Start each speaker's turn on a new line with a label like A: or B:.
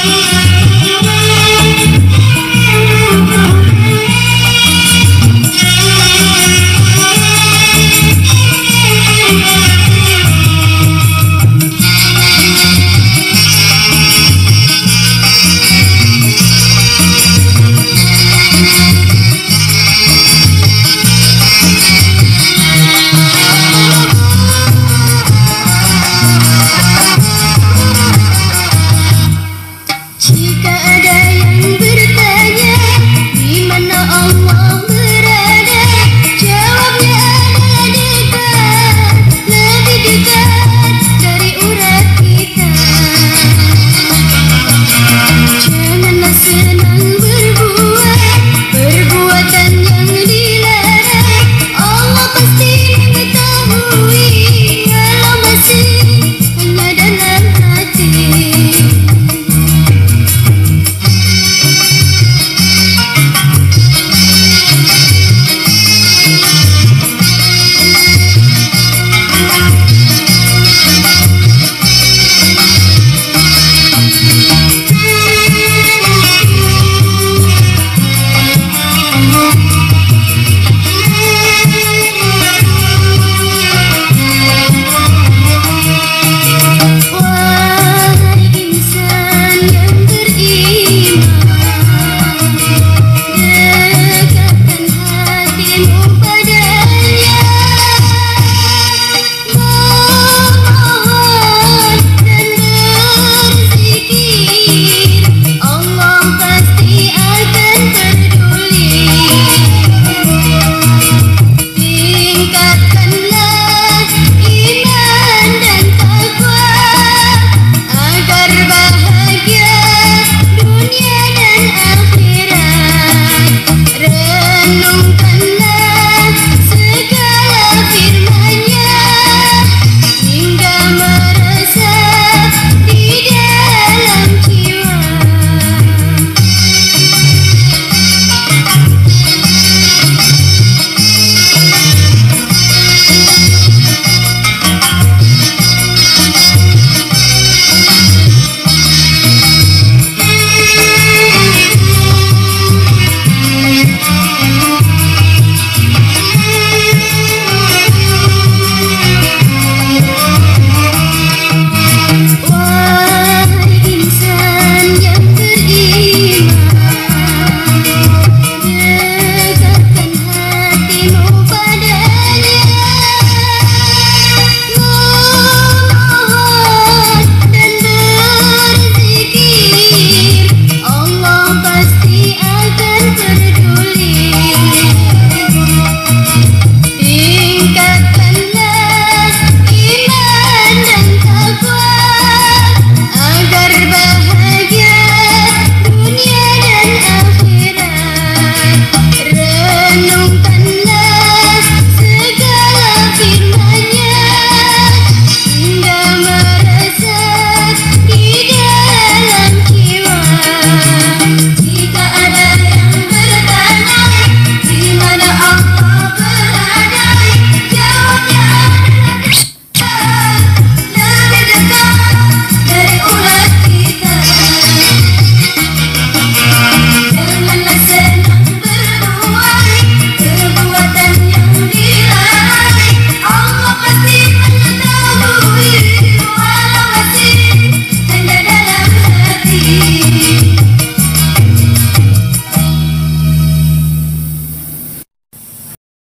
A: Thank you